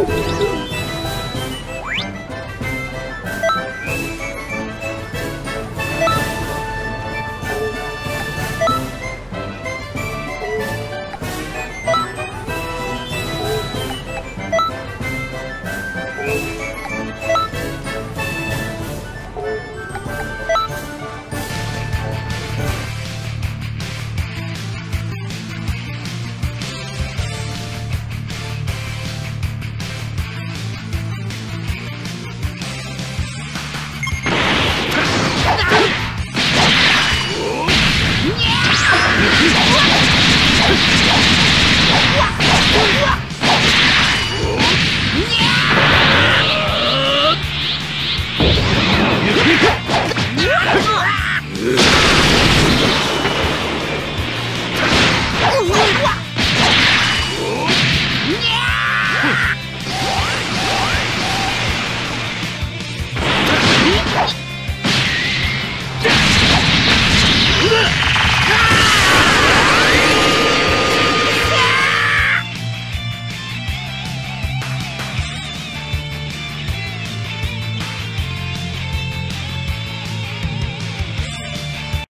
Woo!